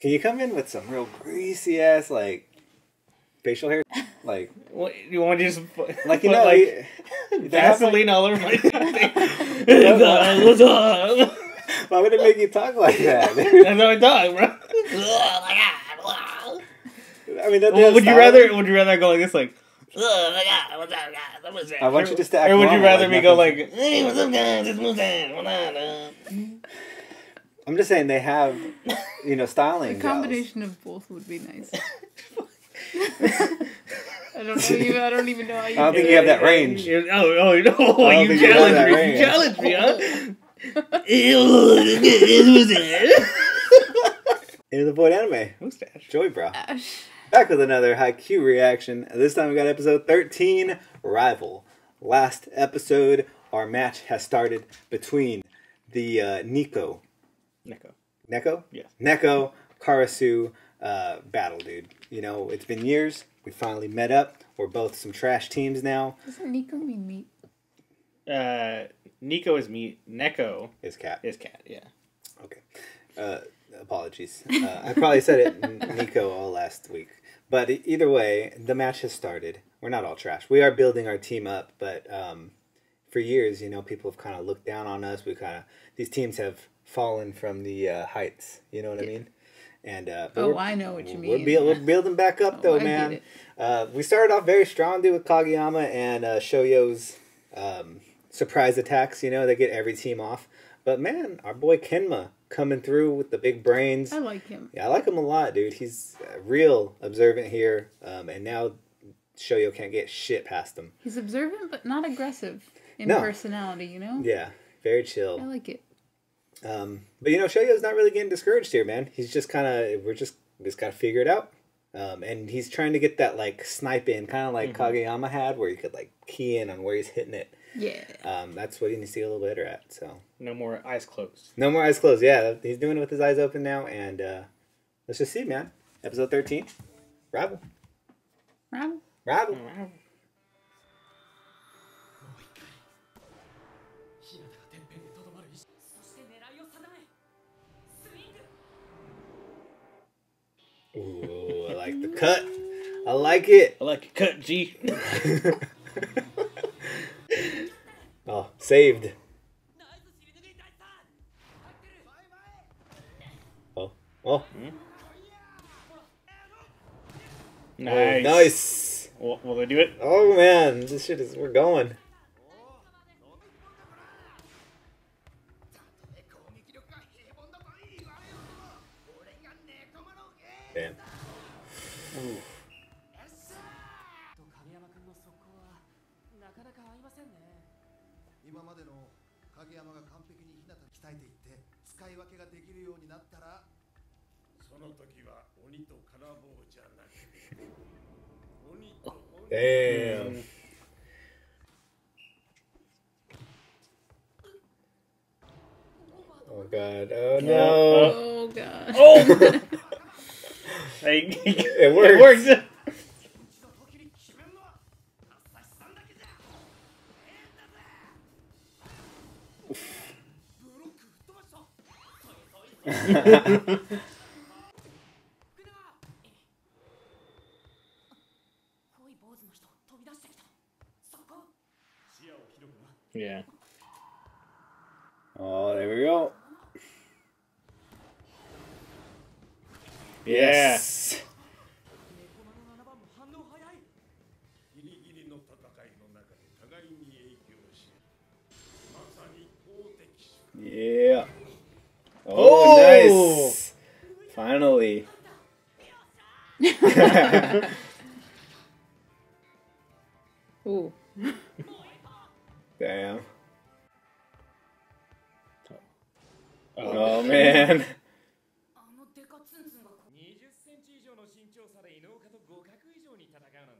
Can you come in with some real greasy ass like facial hair? Like What, you want to just like you put, know like you- have, like- Vaseline all over my face? What's up? why would it make you talk like that? That's how I talk, bro. I mean, that, Well, would you rather? Would you rather go like this, like? Oh my god, what's up, guys? What's up? I want you to act Or would you rather like me go nothing- like, hey, what's up, guys? It's Mutan. What on? Uh?" I'm just saying they have, you know, A styling. gels. combination of both would be nice. I don't know you. I don't even know how you. I don't do think it. you have that range. Oh, oh, no! don't You think you challenge me. range. You challenge me, huh? Ew, Into the void anime. Mustache. Joey bro. Ash. Back with another Haikyu reaction. This time we got episode 13, Rival. Last episode, our match has started between the uh, Nico, Neko. Neko? Yes. Neko, Karasu uh, battle, dude. You know, it's been years. We finally met up. We're both some trash teams now. Doesn't Nico mean meat? Uh, Nico is meat. Neko Is cat. is cat. Yeah. Okay. Uh, apologies. Uh, I probably said it N- Nico all last week. But e- either way, the match has started. We're not all trash. We are building our team up, but um, for years, you know, people have kind of looked down on us. We kind of these teams have fallen from the uh, heights. You know what I mean? And uh, Oh, I know what you We're, mean. build, we're building back up Oh, though, man. Uh, we started off very strong, dude, with Kageyama and uh, Shoyo's um, surprise attacks. You know, they get every team off. But man, our boy Kenma coming through with the big brains. I like him. Yeah, I like him a lot, dude. He's real observant here, um, and now Shoyo can't get shit past him. He's observant but not aggressive in No. personality. You know. Yeah, very chill. I like it. Um, but you know, Shoyo's not really getting discouraged here, man. He's just kind of we're just we just got to figure it out. Um, and he's trying to get that like snipe in, kind of like Kageyama had, where you could like key in on where he's hitting it. Yeah. Um, that's what he needs to get a little better at. So No more eyes closed. no more eyes closed. Yeah, he's doing it with his eyes open now, and uh, let's just see, man. Episode thirteen, rival, Right? rival. 日 Ooh, I like the cut. I like it. I like your cut, G. oh, saved. Oh, oh. Nice. Oh, nice. Will, will they do it? Oh man, this shit is, we're going. と鬼 Damn. Oh god. Oh no. Oh, oh god. Oh! Hey, it works. works.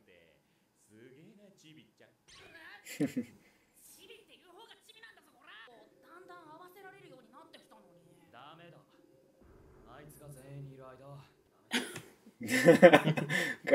てすげえなチビちゃんチビっていう方がチビなんだぞこらだんだん合わせられるようになってきたのにダメだあいつが全員にいる間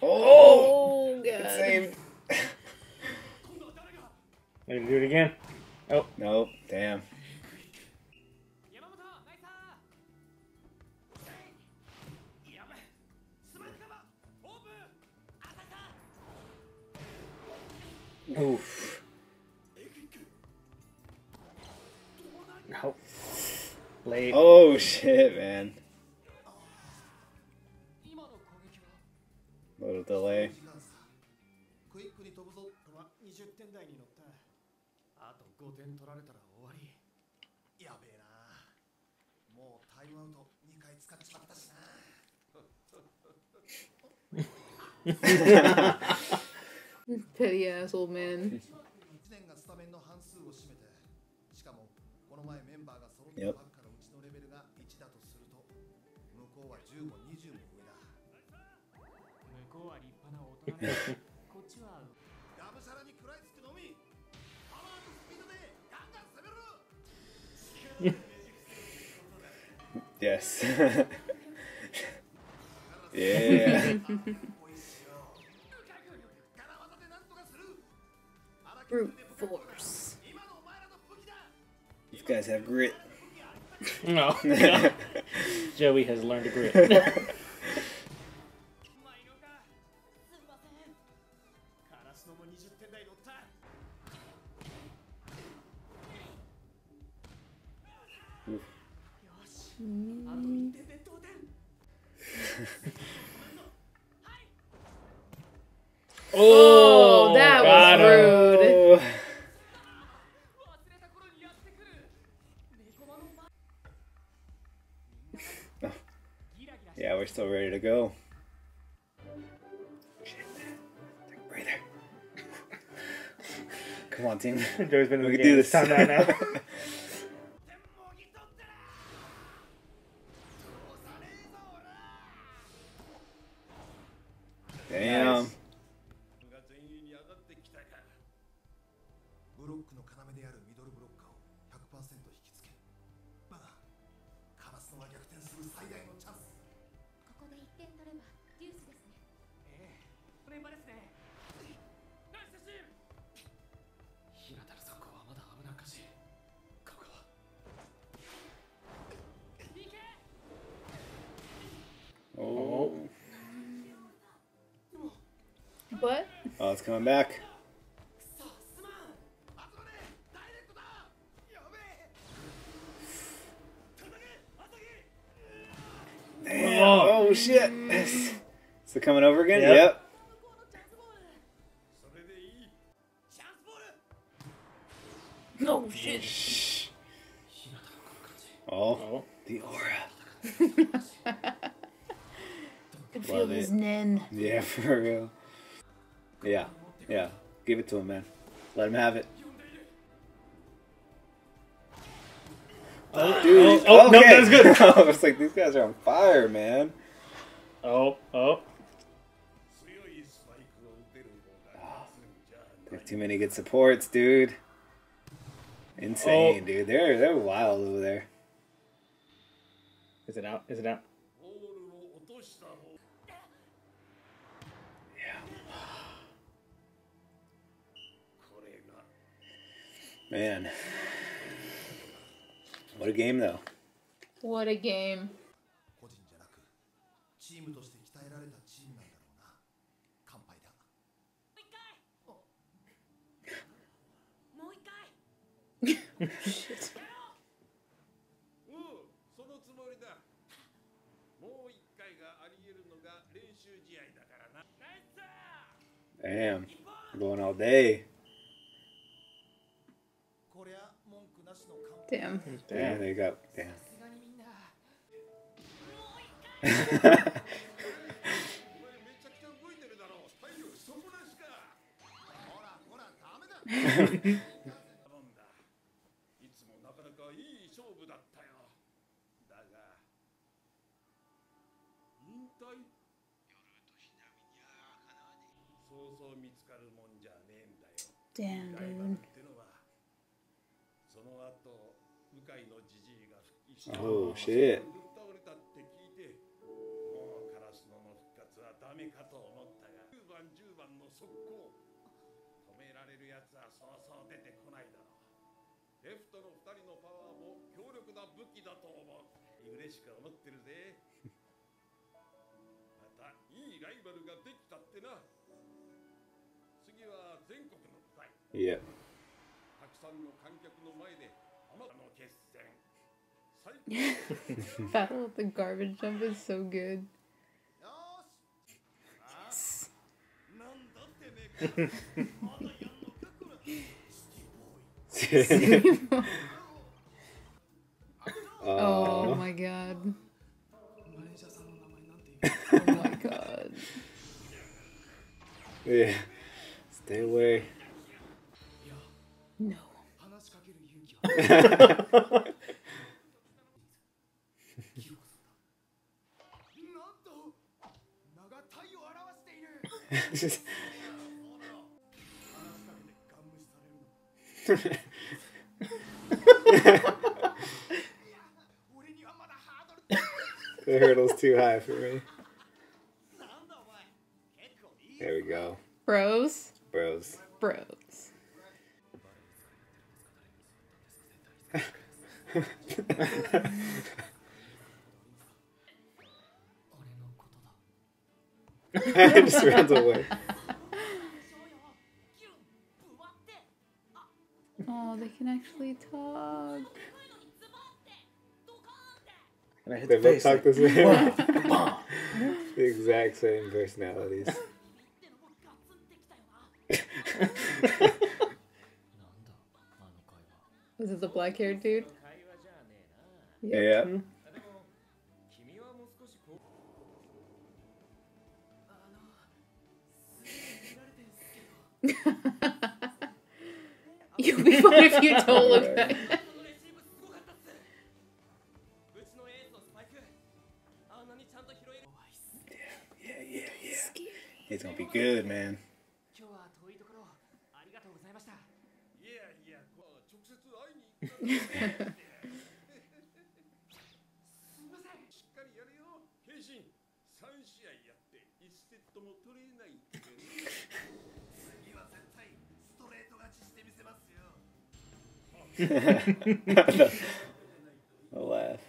Oh, oh God. saved. Let him do it again. Oh. Nope. Damn. Oof. No. Late. Oh shit, man. delay. クイックに飛ぶぞとは20点台に乗ったあと5点取られたら終わりやべえなもうタイムアウト2回使っちまったしな Petty asshole man. Yep. yes. yeah. Brute force. These guys have grit. No. Joey has learned grit. Oh, oh that was rude. Him. Yeah, we're still ready to go. Come on, team. Joey's been we can do this. Time out now. It's coming back. Damn. Oh. shit. Is it coming over again? Yep. yep. No shit. Shh. Oh, oh, the aura. it this nin. Yeah, for real. Yeah, yeah. Give it to him, man. Let him have it. Oh, dude. Oh, oh okay. no, that's good. I was like, these guys are on fire, man. Oh, oh. Too many good supports, dude. Insane, oh. dude. They're they're wild over there. Is it out? Is it out? Man. What a game, though. What a game. Damn, going all day. Damn. Damn, they got. Damn. Damn, dude. 向井のじじいが復帰して Oh, shit. ぶっ倒れたって聞いてもうカラスノの復活はダメかと思ったが9番10番の速攻止められるやつはそうそう出てこないだろう。レフトの2人のパワーも強力な武器だと思う。嬉しく思ってるぜ。またいいライバルができたってな。次は全国の舞台。Yep. たくさんの観客の前で Battle of the garbage dump is so good. Yes. oh my god. oh my god. Yeah. Stay away. No. the hurdle's too high for me. There we go. Bros. Bros. Bros. Just runs away. Oh, they can actually talk. And I hit They the both face. talk like, the same. the exact same personalities. Was it the black haired dude? Yeah. Hmm. You'll be fine if you don't look back. yeah, yeah, yeah, it's gonna be good, man. Laugh.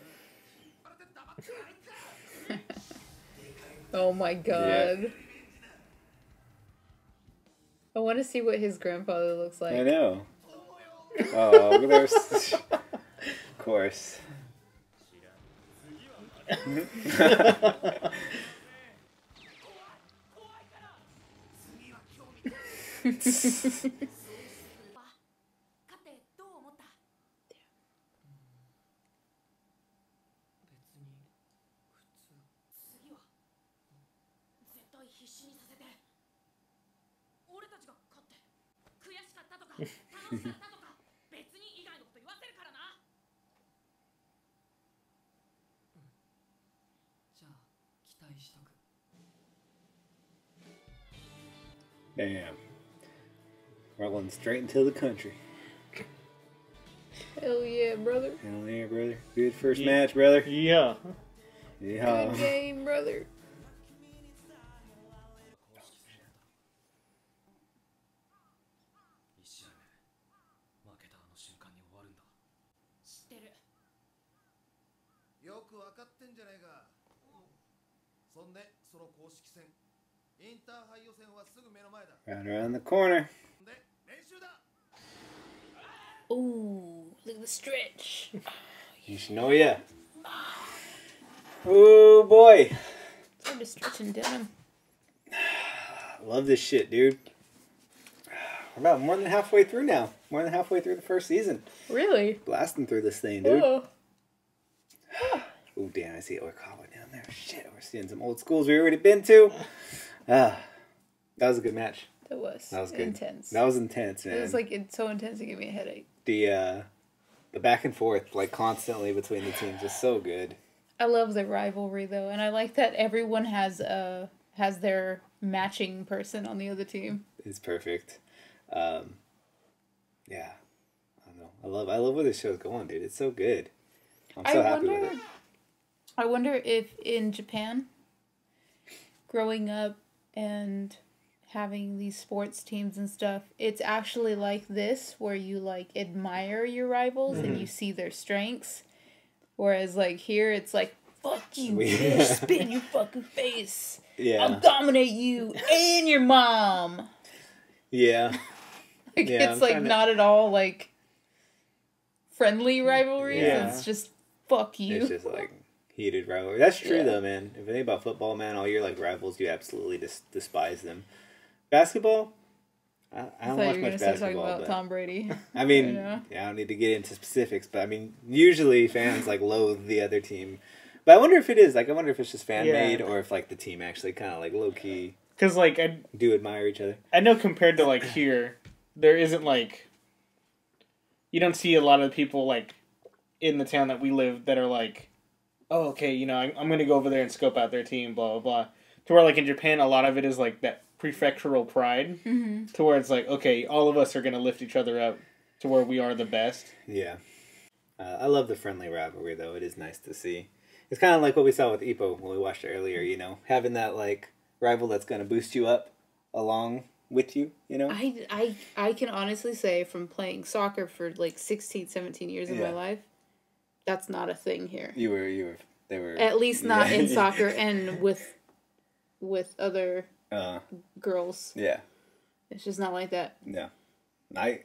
Oh my god. I want to see what his grandfather looks like. I know. Oh, there's. of course. 待しとく Damn. Rolling straight into the country. Hell yeah, brother. Hell yeah, brother. Good first Yeah. match, brother. Yeah. Yeah. Good game, brother. Round around the corner. Ooh, look at the stretch. Yoshinoya. Oh boy. I'm just stretching down. Love this shit, dude. We're about more than halfway through now. More than halfway through the first season. Really? Blasting through this thing, dude. Oh, damn, I see Oikawa Shit, we're seeing some old schools we already been to. Ah, that was a good match. That was, That was good. intense. That was intense, man. it was like it's so intense it gave me a headache. the uh, the back and forth, like constantly between the teams, is so good. I love the rivalry though, and I like that everyone has uh has their matching person on the other team. It's perfect. Um, Yeah, I don't know. I love I love where this show's going, dude. It's so good. I'm so I happy wonder. with it. I wonder if in Japan, growing up and having these sports teams and stuff, it's actually like this where you like admire your rivals and Mm-hmm. you see their strengths. Whereas like here, it's like fuck you, We- bitch, spit in your fucking face. Yeah. I'll dominate you and your mom. yeah, Like Yeah, it's I'm like trying to- not at all like friendly rivalries. Yeah. It's just fuck you. it's just like heated rivalry. That's true Yeah. though, man. If you think about football, man, all your like rivals, you absolutely dis- despise them. Basketball, I, I I don't thought watch you were much gonna talking basketball, about but Tom Brady. I mean, you know? yeah, I don't need to get into specifics, but I mean, usually fans like loathe the other team. But I wonder if it is like I wonder if it's just fan made or if like the team actually kind of like low key Because like I do admire each other. I know compared to like here, there isn't like you don't see a lot of people like in the town that we live that are like, oh okay, you know I'm, I'm gonna go over there and scope out their team, blah blah blah. To where like in Japan, a lot of it is like that prefectural pride. Mm-hmm. To where it's like, okay, all of us are gonna lift each other up to where we are the best. Yeah. Uh, I love the friendly rivalry, though. It is nice to see. It's kind of like what we saw with Ippo when we watched it earlier, you know, having that, like, rival that's going to boost you up along with you, you know? I, I, I can honestly say from playing soccer for like 16, 17 years of my life, that's not a thing here. You were, you were, they were. At least not Yeah. in soccer and with with other Uh, girls. yeah. It's just not like that. Yeah. I.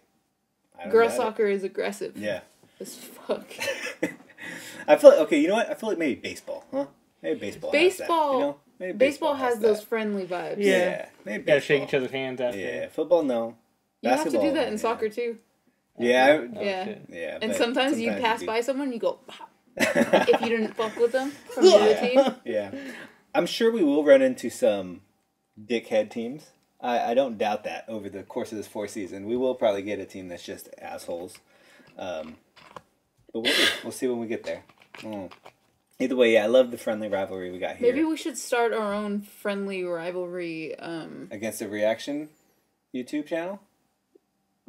I Girl soccer is aggressive. Yeah. As fuck. I feel like, okay, you know what? I feel like maybe baseball, huh? Maybe baseball. has that, Baseball- you know? Maybe Baseball has those that. friendly vibes. Yeah. Yeah. Maybe Gotta shake each other's hands after. Yeah. Football, no. You have to do that in yeah. soccer too. Yeah. I- Oh, Yeah. shit. Yeah. And but sometimes, you pass do- by someone, you go, if you didn't fuck with them from the other Yeah. team. Yeah. I'm sure we will run into some dickhead teams. I, I don't doubt that over the course of this four season. We will probably get a team that's just assholes. Um, but we'll, see. we'll see when we get there. Mm. Either way, yeah, I love the friendly rivalry we got here. Maybe we should start our own friendly rivalry. Um, Against the Reaction YouTube channel?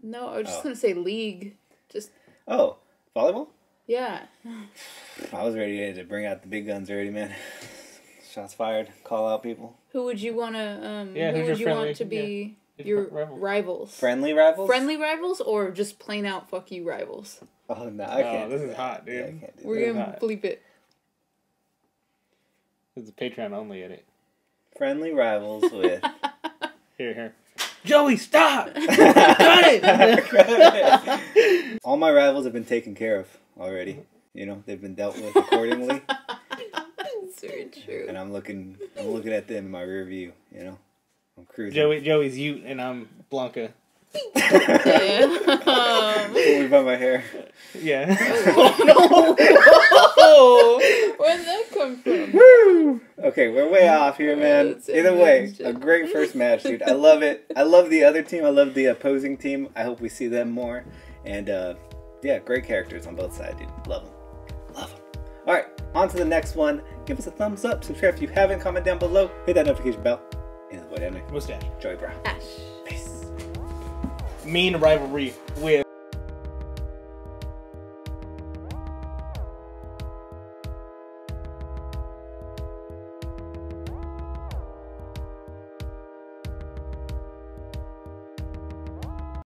No, I was just Oh. gonna say league. Just Oh, volleyball? yeah. I was ready to bring out the big guns already, man. Shots fired. Call out people. Who would you wanna? Um, Yeah, who would you friendly- want to be Who's your your rival? rivals? Friendly rivals? Friendly rivals or just plain out fuck you rivals? Oh, no, I Oh, can't. this do is that. hot, dude. Yeah, I can't do We're that. gonna not- bleep it. It's a Patreon only edit. Friendly rivals with. Here, here. Joey, stop! Got it! All my rivals have been taken care of already. You know, they've been dealt with accordingly, That's very true. and I'm looking, I'm looking at them in my rear view. You know, I'm cruising. Joey, Joey's you and I'm Blanca. Yeah. Don't worry about my hair. Yeah. oh, no! where'd that come from? Woo. Okay, we're way off here, man. Either way, a great first match, dude. I love it. I love the other team. I love the opposing team. I hope we see them more. And uh, yeah, great characters on both sides, dude. Love them. Love them. All right, on to the next one. Give us a thumbs up. Subscribe if you haven't. Comment down below. Hit that notification bell. And the boy down there, Mustache. Joey Brown. Ash. Mean rivalry with